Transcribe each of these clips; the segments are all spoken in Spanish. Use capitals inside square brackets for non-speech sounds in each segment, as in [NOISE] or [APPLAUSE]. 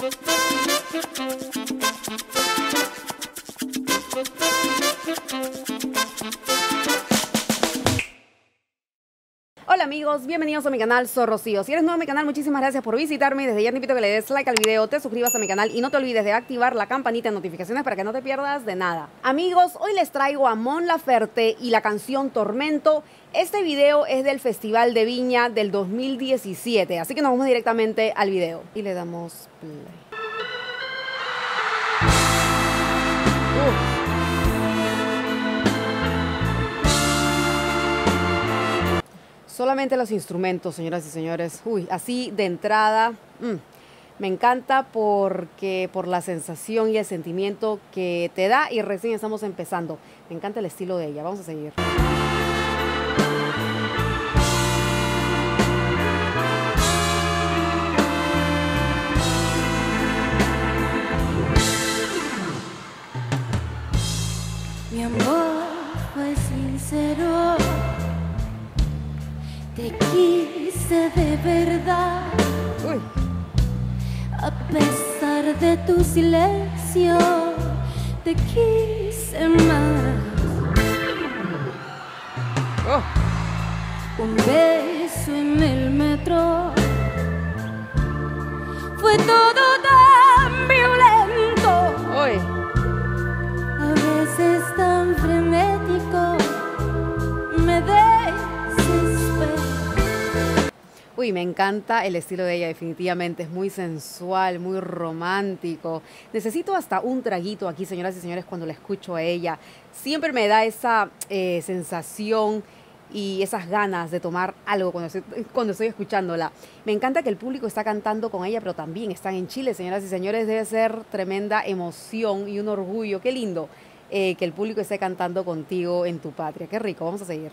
Thank you. Hola amigos, bienvenidos a mi canal, soy Rocío. Si eres nuevo en mi canal, muchísimas gracias por visitarme. Desde ya te invito a que le des like al video, te suscribas a mi canal y no te olvides de activar la campanita de notificaciones para que no te pierdas de nada. Amigos, hoy les traigo a Mon Laferte y la canción Tormento. Este video es del Festival de Viña del 2017, así que nos vamos directamente al video. Y le damos play. Solamente los instrumentos, señoras y señores. Uy, así de entrada. mm, me encanta porque por la sensación y el sentimiento que te da y recién estamos empezando. Me encanta el estilo de ella. Vamos a seguir. Tu silencio, te quise más. oh, Un beso en el metro fue todo Uy, me encanta el estilo de ella, definitivamente. Es muy sensual, muy romántico. Necesito hasta un traguito aquí, señoras y señores, cuando la escucho a ella. Siempre me da esa eh, sensación y esas ganas de tomar algo cuando estoy, escuchándola. Me encanta que el público está cantando con ella, pero también están en Chile, señoras y señores. Debe ser tremenda emoción y un orgullo. Qué lindo eh, que el público esté cantando contigo en tu patria. Qué rico. Vamos a seguir.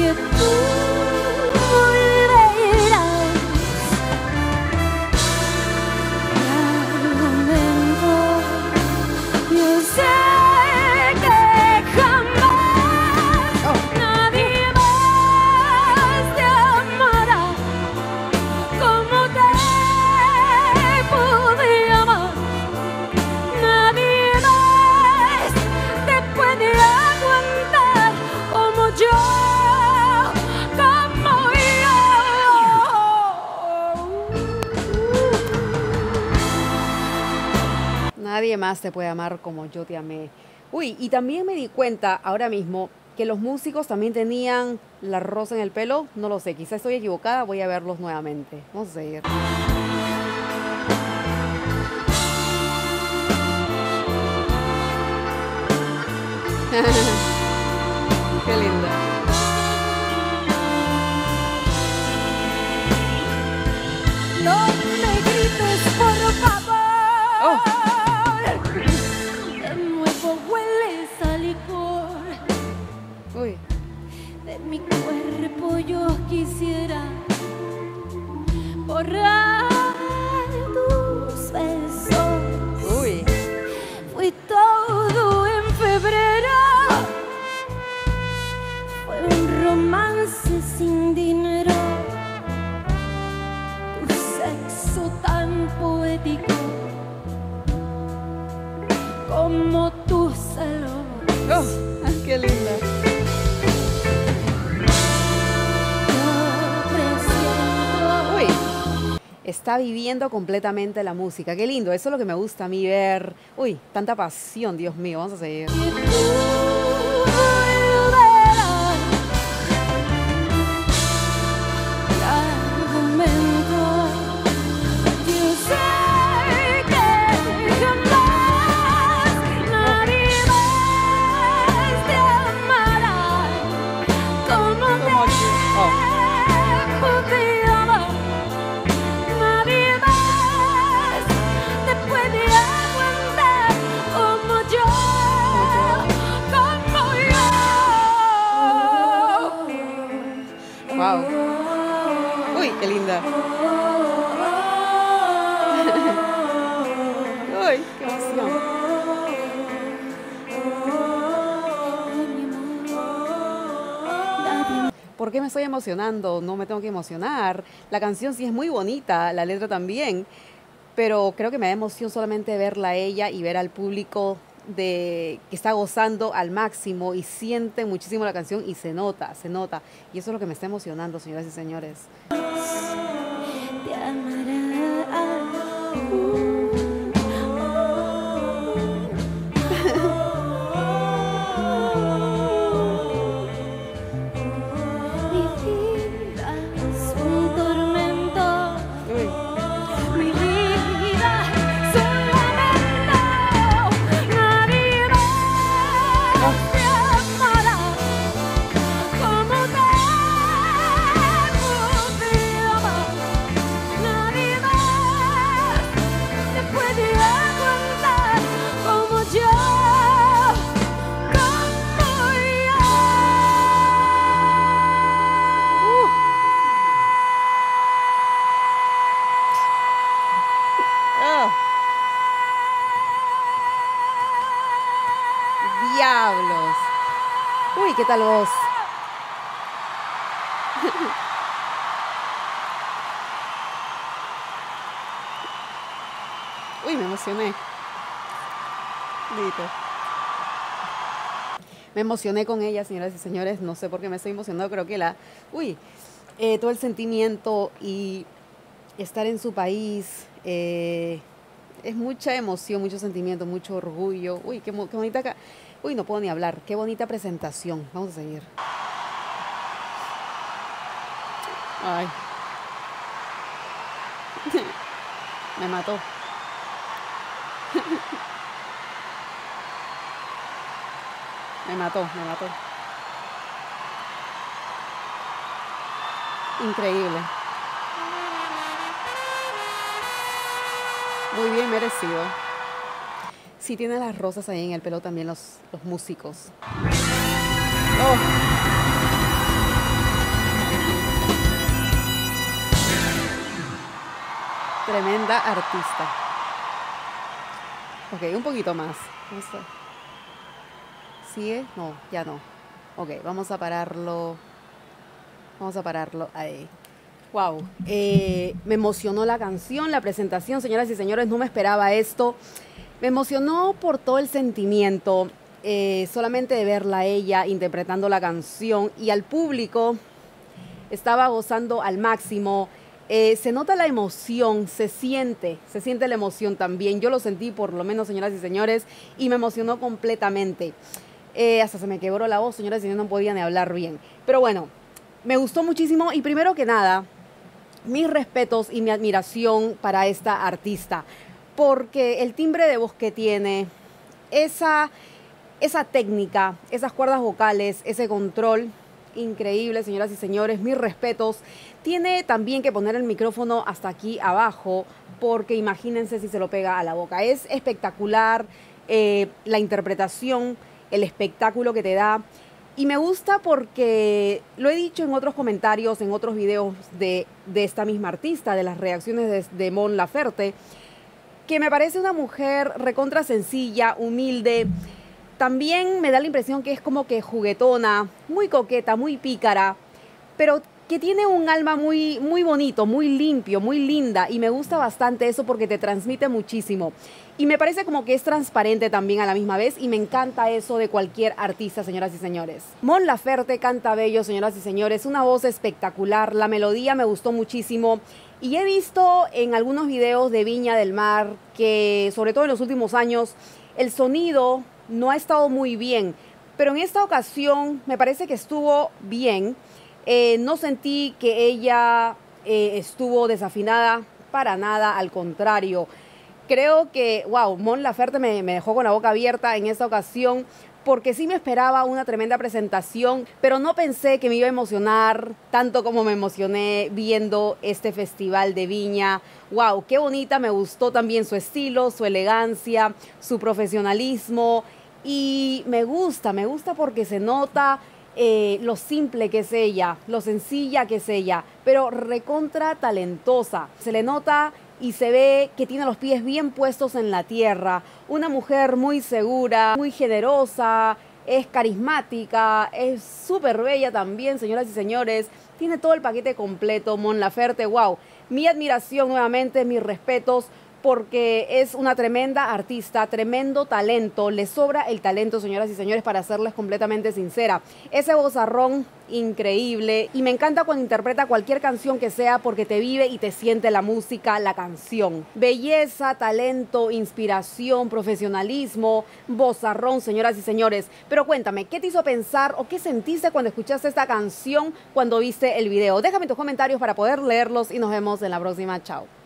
Que tú Nadie más te puede amar como yo te amé. Uy, y también me di cuenta ahora mismo que los músicos también tenían la rosa en el pelo. No lo sé, quizás estoy equivocada, voy a verlos nuevamente. Vamos a seguir. Qué linda. No quisiera borrar está viviendo completamente la música. Qué lindo, eso es lo que me gusta a mí ver. Uy, tanta pasión, Dios mío, vamos a seguir. ¿Por qué me estoy emocionando? No me tengo que emocionar. La canción sí es muy bonita, la letra también, pero creo que me da emoción solamente verla a ella y ver al público que está gozando al máximo y siente muchísimo la canción y se nota, se nota. Y eso es lo que me está emocionando, señoras y señores. Tal? [LAUGHS] Uy, me emocioné. Listo. Me emocioné con ella, señoras y señores. No sé por qué me estoy emocionando. Creo que la. Uy, eh, todo el sentimiento y estar en su país eh, es mucha emoción, mucho sentimiento, mucho orgullo. Uy, qué, qué bonita. ca- Uy, no puedo ni hablar. Qué bonita presentación. Vamos a seguir. Ay. [LAUGHS] Me mató. [LAUGHS] Me mató, me mató. Increíble. Muy bien merecido. Sí tiene las rosas ahí en el pelo también los, los músicos. Oh. Tremenda artista. Ok, un poquito más. ¿Sigue? No, ya no. Ok, vamos a pararlo. Vamos a pararlo ahí. Wow, eh, me emocionó la canción, la presentación, señoras y señores, no me esperaba esto. Me emocionó por todo el sentimiento, eh, solamente de verla a ella interpretando la canción y al público estaba gozando al máximo. Eh, se nota la emoción, se siente, se siente la emoción también. Yo lo sentí por lo menos, señoras y señores, y me emocionó completamente. Eh, hasta se me quebró la voz, señoras y señores, no podía ni hablar bien. Pero bueno, me gustó muchísimo y primero que nada, mis respetos y mi admiración para esta artista, porque el timbre de voz que tiene, esa, esa técnica, esas cuerdas vocales, ese control, increíble, señoras y señores, mis respetos. Tiene también que poner el micrófono hasta aquí abajo, porque imagínense si se lo pega a la boca. Es espectacular eh, la interpretación, el espectáculo que te da. Y me gusta porque lo he dicho en otros comentarios, en otros videos de, esta misma artista, de las reacciones de Mon Laferte, que me parece una mujer recontra sencilla, humilde. También me da la impresión que es como que juguetona, muy coqueta, muy pícara, pero que tiene un alma muy, muy bonito, muy limpio, muy linda. Y me gusta bastante eso porque te transmite muchísimo. Y me parece como que es transparente también a la misma vez y me encanta eso de cualquier artista, señoras y señores. Mon Laferte canta bello, señoras y señores, una voz espectacular, la melodía me gustó muchísimo y he visto en algunos videos de Viña del Mar que, sobre todo en los últimos años, el sonido no ha estado muy bien, pero en esta ocasión me parece que estuvo bien. Eh, no sentí que ella eh, estuvo desafinada para nada, al contrario. Creo que, wow, Mon Laferte me, me dejó con la boca abierta en esta ocasión porque sí me esperaba una tremenda presentación, pero no pensé que me iba a emocionar tanto como me emocioné viendo este festival de Viña. Wow, qué bonita, me gustó también su estilo, su elegancia, su profesionalismo y me gusta, me gusta porque se nota eh, lo simple que es ella, lo sencilla que es ella, pero recontra talentosa. Se le nota y se ve que tiene los pies bien puestos en la tierra. Una mujer muy segura, muy generosa, es carismática, es súper bella también, señoras y señores. Tiene todo el paquete completo, Mon Laferte, wow. Mi admiración nuevamente, mis respetos porque es una tremenda artista, tremendo talento, le sobra el talento, señoras y señores, para serles completamente sincera. Ese vozarrón increíble y me encanta cuando interpreta cualquier canción que sea porque te vive y te siente la música, la canción. Belleza, talento, inspiración, profesionalismo, vozarrón, señoras y señores. Pero cuéntame, ¿qué te hizo pensar o qué sentiste cuando escuchaste esta canción cuando viste el video? Déjame tus comentarios para poder leerlos y nos vemos en la próxima. Chao.